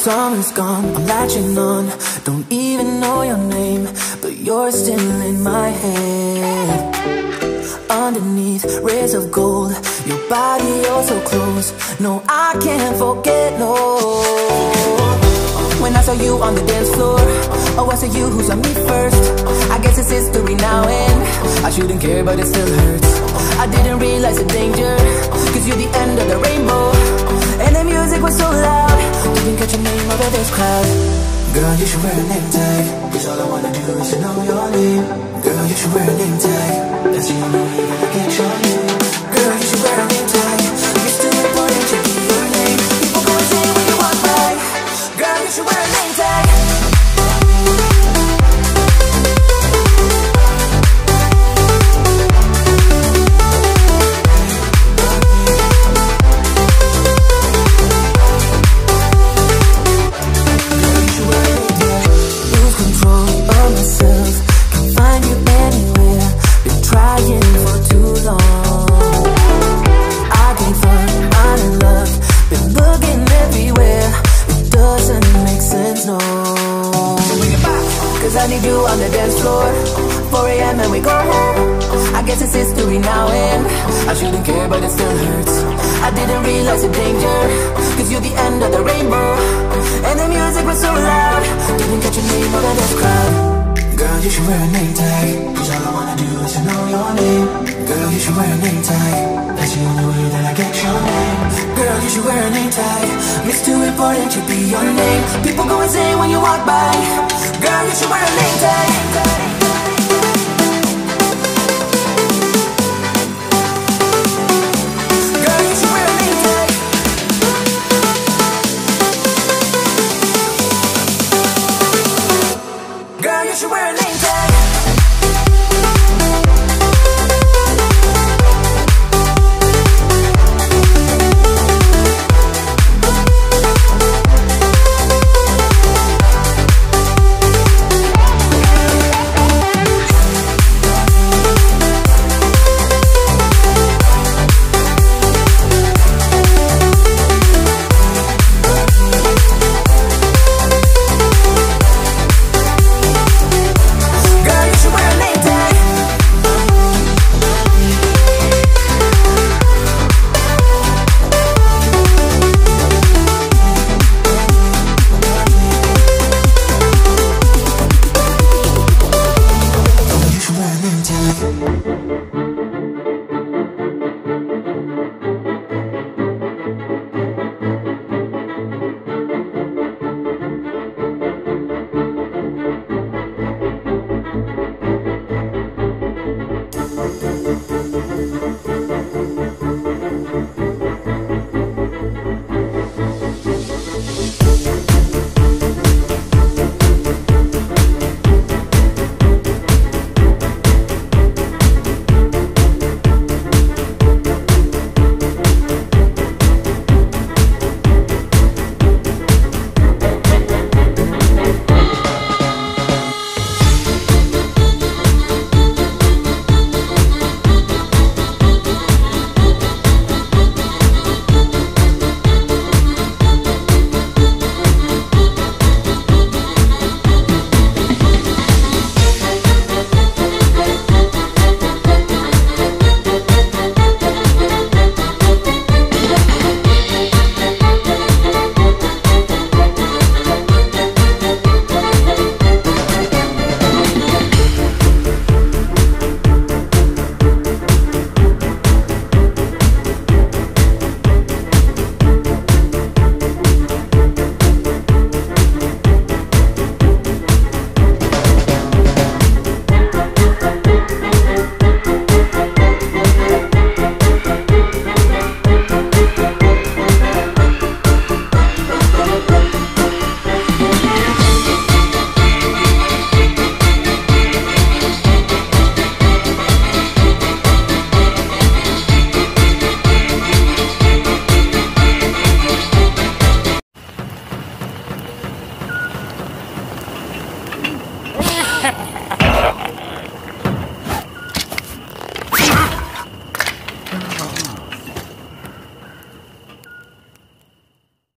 Summer's gone, I'm latching on. Don't even know your name But you're still in my head. Underneath rays of gold Your body oh so close. No, I can't forget, no. When I saw you on the dance floor Oh, I saw you who saw me first. I guess it's history now and I shouldn't care but it still hurts. I didn't realize the danger Cause you're the end of the rainbow. And the music was so loud Didn't catch your name over this crowd. Girl, you should wear a name tag. Cause all I wanna do is to know your name. Girl, you should wear a name tag. That's the only way that I get your name. Girl, you should need you on the dance floor. 4 a.m. and we go home. I guess it's history now and I shouldn't care, but it still hurts. I didn't realize the danger. Cause you're the end of the rainbow. And the music was so loud. Didn't catch your name out of this crowd. Girl, you should wear a name tag. Cause all I wanna do is to know your name. Girl, you should wear a name tag. That's the only way that I get your name. Girl, you should wear a name tag. It's too important to be your name. People go insane when you walk by. Girl, you should wear a name tag.